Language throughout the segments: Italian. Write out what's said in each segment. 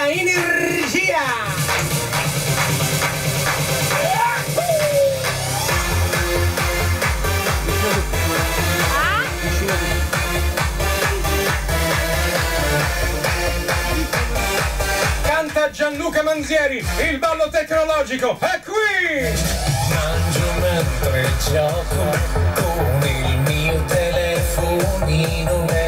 tanta energia! Canta Gianluca Manzieri, il ballo tecnologico, è qui! Mangio mentre gioco con il mio telefonino.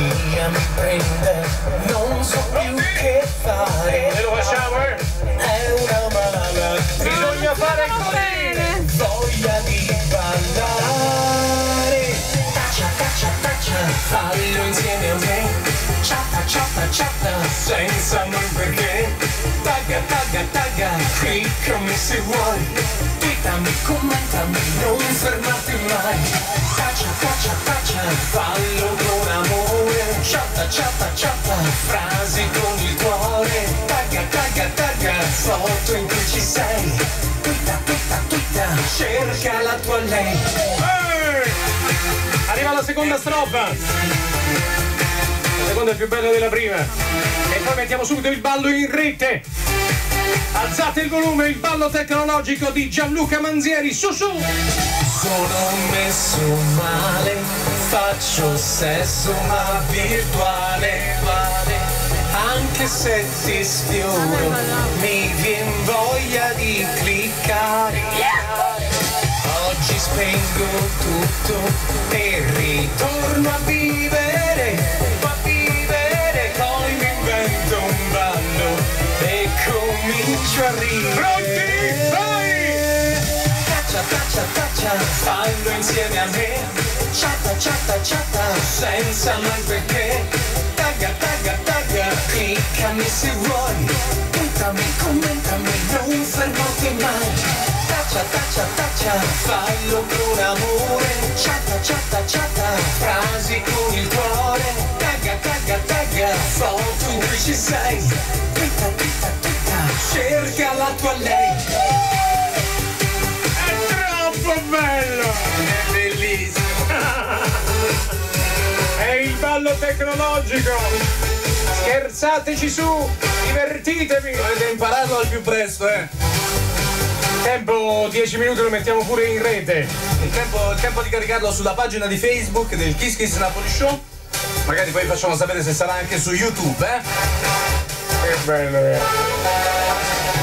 Tecnologia mi prende, non so più che fare. E lo facciamo, eh? È una malattia. Bisogna fare così! Voglia di ballare. Taccia, taccia, taccia. Fallo insieme a me. Ciatta, ciatta, ciatta Senza mai perché. Tagga, tagga, tagga. Cliccami se vuoi. Tweetami, commentami. Non fermarti mai. Taccia, taccia, taccia. Fallo Ciatta, ciatta, ciatta Frasi con il cuore Tagga, tagga, tagga Foto in cui ci sei Twitta, twitta, twitta Cerca la tua lei Eh! Arriva la seconda strofa! La seconda è più bella della prima. E poi mettiamo subito il ballo in rete. Alzate il volume, il ballo tecnologico di Gianluca Manzieri. Su su! Sono messo male Faccio sesso ma virtuale Anche se ti sfioro Mi vien voglia di cliccare Oggi spengo tutto e ritorno a vivere, a vivere. Poi mi invento un ballo e comincio a ridere. Pronti? Vai! Taccia, taccia, taccia, fallo insieme a me. Chatta, chatta, chatta, senza mai perché. Tagga, tagga, tagga, cliccami se vuoi. Puntami, commentami, non fermarti mai. Taccia, taccia, taccia, fallo con amore. Chatta, chatta, chatta, frasi con il cuore. Tagga, tagga, tagga, foto in cui ci sei. Twitta, twitta, twitta, cerca la tua lei. Ballo tecnologico! Scherzateci su! Divertitevi! Dovete impararlo al più presto, eh. Tempo 10 minuti lo mettiamo pure in rete. Il tempo, il tempo di caricarlo sulla pagina di Facebook del Kiss Kiss Napoli Show. Magari poi facciamo sapere se sarà anche su YouTube, eh. Che bello! eh.